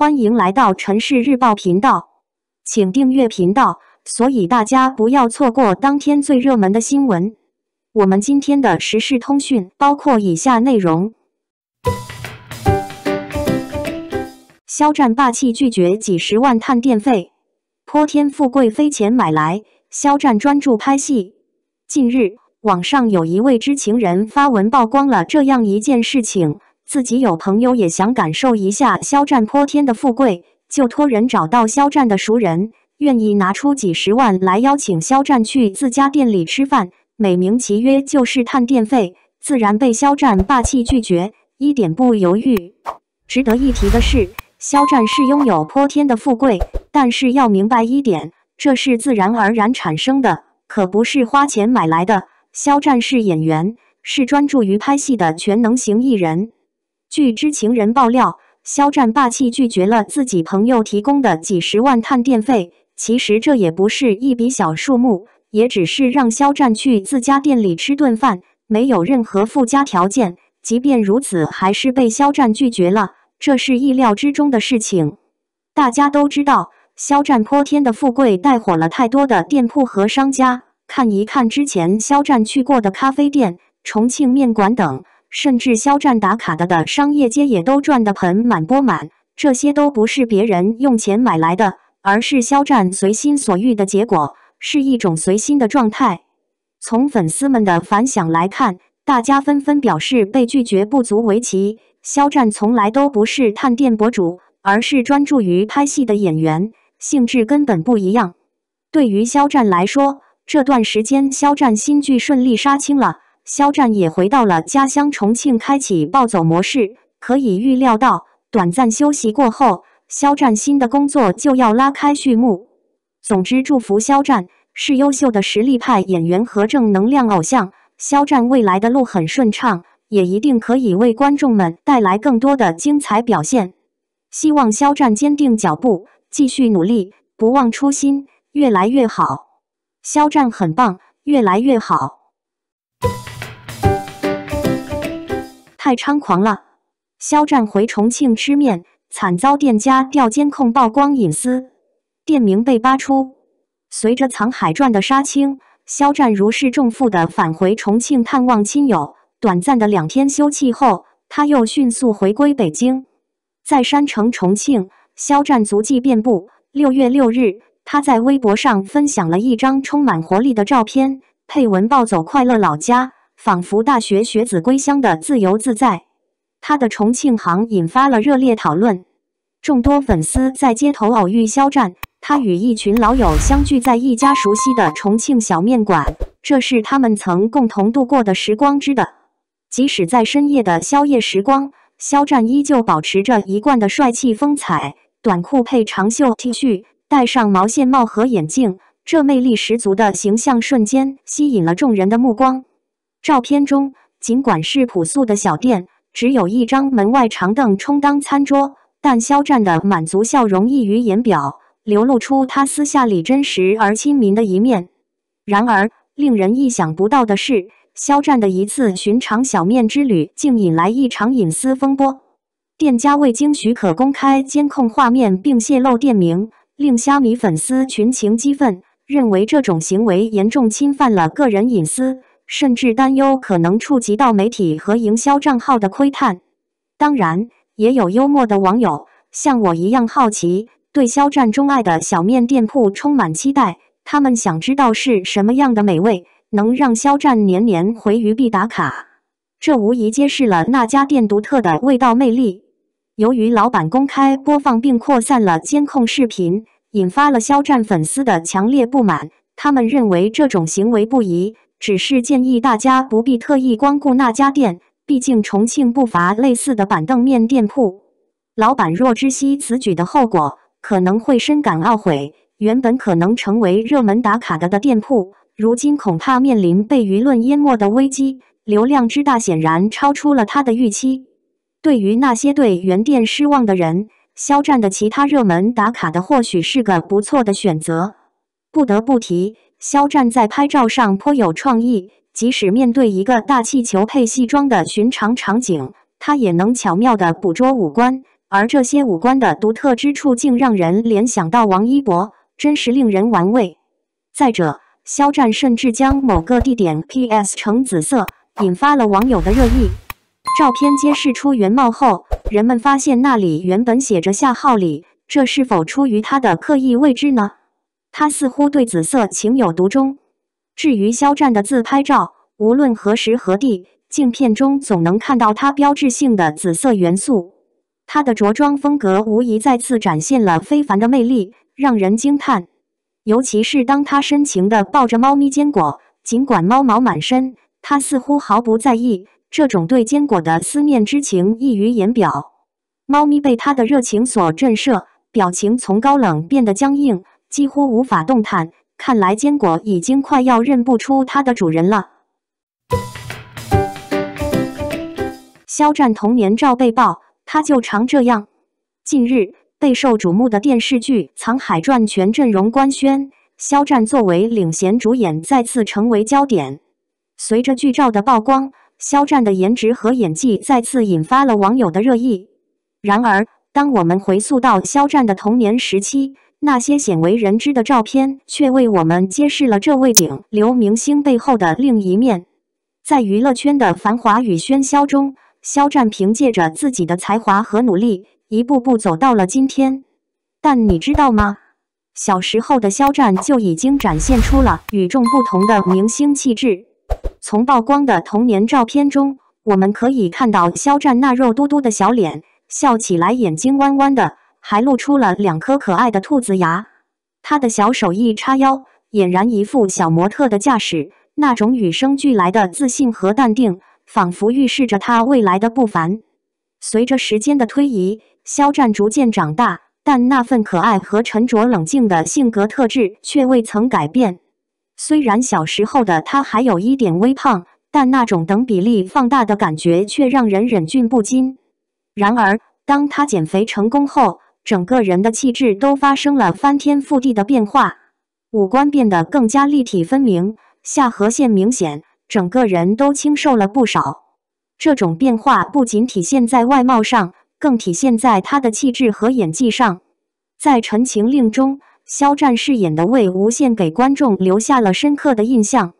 欢迎来到城市日报频道，请订阅频道，所以大家不要错过当天最热门的新闻。我们今天的时事通讯包括以下内容：肖战霸气拒绝几十万探店费，泼天富贵非钱买来，肖战专注拍戏。近日，网上有一位知情人发文曝光了这样一件事情。自己有朋友也想感受一下肖战泼天的富贵，就托人找到肖战的熟人，愿意拿出几十万来邀请肖战去自家店里吃饭，美名其曰就是探店费，自然被肖战霸气拒绝，一点不犹豫。值得一提的是，肖战是拥有泼天的富贵，但是要明白一点，这是自然而然产生的，可不是花钱买来的。肖战是演员，是专注于拍戏的全能型艺人。据知情人爆料，肖战霸气拒绝了自己朋友提供的几十万探店费。其实这也不是一笔小数目，也只是让肖战去自家店里吃顿饭，没有任何附加条件。即便如此，还是被肖战拒绝了，这是意料之中的事情。大家都知道，肖战泼天的富贵带火了太多的店铺和商家。看一看之前肖战去过的咖啡店、重庆面馆等。甚至肖战打卡的的商业街也都赚得盆满钵满，这些都不是别人用钱买来的，而是肖战随心所欲的结果，是一种随心的状态。从粉丝们的反响来看，大家纷纷表示被拒绝不足为奇。肖战从来都不是探店博主，而是专注于拍戏的演员，性质根本不一样。对于肖战来说，这段时间肖战新剧顺利杀青了。肖战也回到了家乡重庆，开启暴走模式。可以预料到，短暂休息过后，肖战新的工作就要拉开序幕。总之，祝福肖战是优秀的实力派演员和正能量偶像。肖战未来的路很顺畅，也一定可以为观众们带来更多的精彩表现。希望肖战坚定脚步，继续努力，不忘初心，越来越好。肖战很棒，越来越好。太猖狂了！肖战回重庆吃面，惨遭店家调监控曝光隐私，店名被扒出。随着《藏海传》的杀青，肖战如释重负的返回重庆探望亲友。短暂的两天休憩后，他又迅速回归北京。在山城重庆，肖战足迹遍布。六月六日，他在微博上分享了一张充满活力的照片，配文“暴走快乐老家”。仿佛大学学子归乡的自由自在，他的重庆行引发了热烈讨论。众多粉丝在街头偶遇肖战，他与一群老友相聚在一家熟悉的重庆小面馆，这是他们曾共同度过的时光之的。即使在深夜的宵夜时光，肖战依旧保持着一贯的帅气风采，短裤配长袖 T 恤，戴上毛线帽和眼镜，这魅力十足的形象瞬间吸引了众人的目光。照片中，尽管是朴素的小店，只有一张门外长凳充当餐桌，但肖战的满足笑容溢于言表，流露出他私下里真实而亲民的一面。然而，令人意想不到的是，肖战的一次寻常小面之旅，竟引来一场隐私风波。店家未经许可公开监控画面并泄露店名，令虾米粉丝群情激愤，认为这种行为严重侵犯了个人隐私。甚至担忧可能触及到媒体和营销账号的窥探。当然，也有幽默的网友像我一样好奇，对肖战钟爱的小面店铺充满期待。他们想知道是什么样的美味能让肖战年年回渝必打卡。这无疑揭示了那家店独特的味道魅力。由于老板公开播放并扩散了监控视频，引发了肖战粉丝的强烈不满。他们认为这种行为不宜。只是建议大家不必特意光顾那家店，毕竟重庆不乏类似的板凳面店铺。老板若知悉此举的后果，可能会深感懊悔。原本可能成为热门打卡的的店铺，如今恐怕面临被舆论淹没的危机。流量之大，显然超出了他的预期。对于那些对原店失望的人，肖战的其他热门打卡的或许是个不错的选择。不得不提。肖战在拍照上颇有创意，即使面对一个大气球配西装的寻常场景，他也能巧妙地捕捉五官，而这些五官的独特之处，竟让人联想到王一博，真是令人玩味。再者，肖战甚至将某个地点 PS 成紫色，引发了网友的热议。照片揭示出原貌后，人们发现那里原本写着夏浩里，这是否出于他的刻意为之呢？他似乎对紫色情有独钟。至于肖战的自拍照，无论何时何地，镜片中总能看到他标志性的紫色元素。他的着装风格无疑再次展现了非凡的魅力，让人惊叹。尤其是当他深情地抱着猫咪坚果，尽管猫毛满身，他似乎毫不在意。这种对坚果的思念之情溢于言表。猫咪被他的热情所震慑，表情从高冷变得僵硬，几乎无法动弹。看来坚果已经快要认不出它的主人了。肖战童年照被曝，他就常这样。近日备受瞩目的电视剧《藏海传》全阵容官宣，肖战作为领衔主演再次成为焦点。随着剧照的曝光。肖战的颜值和演技再次引发了网友的热议。然而，当我们回溯到肖战的童年时期，那些鲜为人知的照片却为我们揭示了这位顶流明星背后的另一面。在娱乐圈的繁华与喧嚣中，肖战凭借着自己的才华和努力，一步步走到了今天。但你知道吗？小时候的肖战就已经展现出了与众不同的明星气质。从曝光的童年照片中，我们可以看到肖战那肉嘟嘟的小脸，笑起来眼睛弯弯的，还露出了两颗可爱的兔子牙。他的小手一叉腰，俨然一副小模特的架势，那种与生俱来的自信和淡定，仿佛预示着他未来的不凡。随着时间的推移，肖战逐渐长大，但那份可爱和沉着冷静的性格特质却未曾改变。虽然小时候的他还有一点微胖，但那种等比例放大的感觉却让人忍俊不禁。然而，当他减肥成功后，整个人的气质都发生了翻天覆地的变化，五官变得更加立体分明，下颌线明显，整个人都清瘦了不少。这种变化不仅体现在外貌上，更体现在他的气质和演技上。在《陈情令》中。肖战饰演的魏无羡给观众留下了深刻的印象。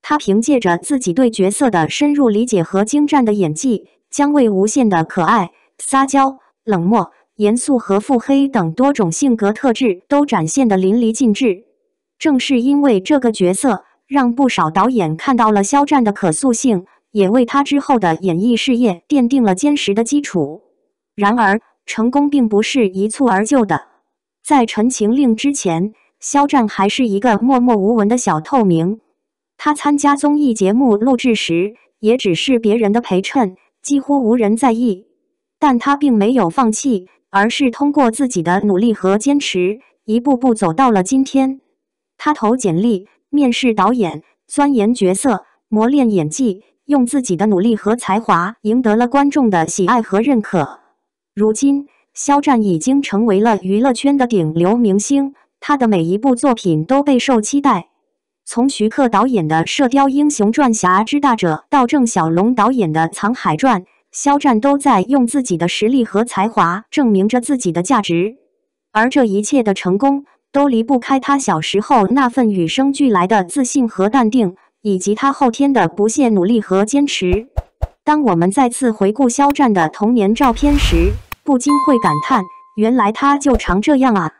他凭借着自己对角色的深入理解和精湛的演技，将魏无羡的可爱、撒娇、冷漠、严肃和腹黑等多种性格特质都展现得淋漓尽致。正是因为这个角色，让不少导演看到了肖战的可塑性，也为他之后的演艺事业奠定了坚实的基础。然而，成功并不是一蹴而就的。在《陈情令》之前，肖战还是一个默默无闻的小透明。他参加综艺节目录制时，也只是别人的陪衬，几乎无人在意。但他并没有放弃，而是通过自己的努力和坚持，一步步走到了今天。他投简历、面试导演、钻研角色、磨练演技，用自己的努力和才华赢得了观众的喜爱和认可。如今，肖战已经成为了娱乐圈的顶流明星，他的每一部作品都备受期待。从徐克导演的《射雕英雄传侠之大者》到郑晓龙导演的《藏海传》，肖战都在用自己的实力和才华证明着自己的价值。而这一切的成功，都离不开他小时候那份与生俱来的自信和淡定，以及他后天的不懈努力和坚持。当我们再次回顾肖战的童年照片时，不禁会感叹，原来他就常这样啊！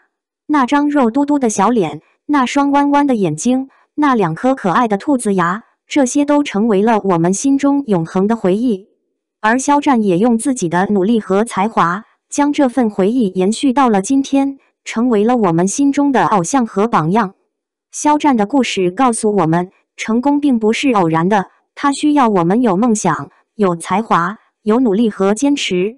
那张肉嘟嘟的小脸，那双弯弯的眼睛，那两颗可爱的兔子牙，这些都成为了我们心中永恒的回忆。而肖战也用自己的努力和才华，将这份回忆延续到了今天，成为了我们心中的偶像和榜样。肖战的故事告诉我们，成功并不是偶然的，他需要我们有梦想、有才华、有努力和坚持。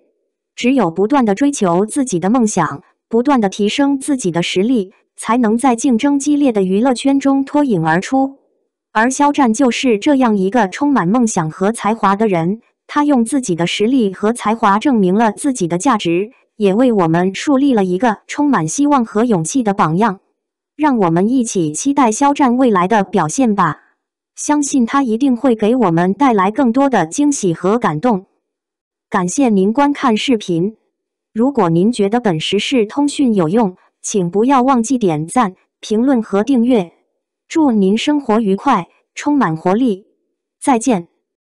只有不断的追求自己的梦想，不断的提升自己的实力，才能在竞争激烈的娱乐圈中脱颖而出。而肖战就是这样一个充满梦想和才华的人，他用自己的实力和才华证明了自己的价值，也为我们树立了一个充满希望和勇气的榜样。让我们一起期待肖战未来的表现吧，相信他一定会给我们带来更多的惊喜和感动。感谢您观看视频。如果您觉得本时事通讯有用，请不要忘记点赞、评论和订阅。祝您生活愉快，充满活力！再见。